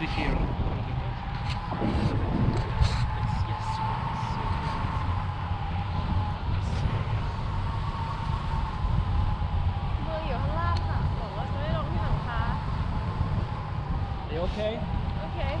the hero. You okay? Okay.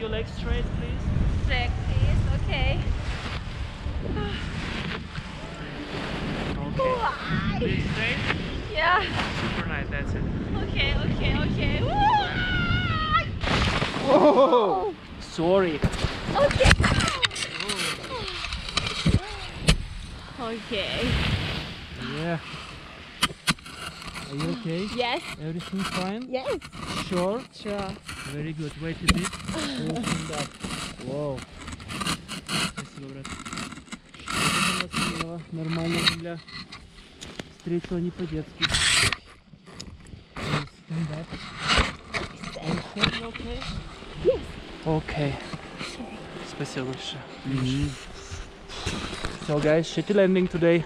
your legs straight, please. Straight, please. Okay. Okay. Why? Straight. Yeah. Super nice. That's it. Okay, okay, okay. Why? Whoa! Sorry. Okay. Oh. Okay. Yeah. Are you okay? Yes. Everything fine? Yes. Sure. Sure. Very good. Wait a bit. Open up. Wow. Спасибо, брат. Это у нас смело. Нормально земля. Встретила не по-детски. Stand up. Are you sure you're okay? Yes. Okay. Спасибо большое. So guys, shitty landing today.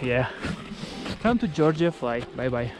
Yeah. Come to Georgia, fly. Bye bye.